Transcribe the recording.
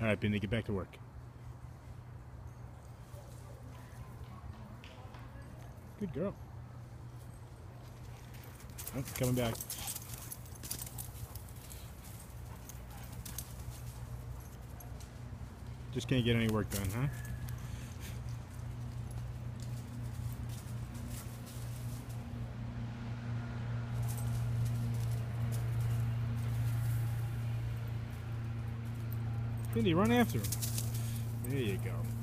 All right, Bindi, get back to work. Good girl. Oh, coming back. Just can't get any work done, huh? Cindy, run after him. There you go.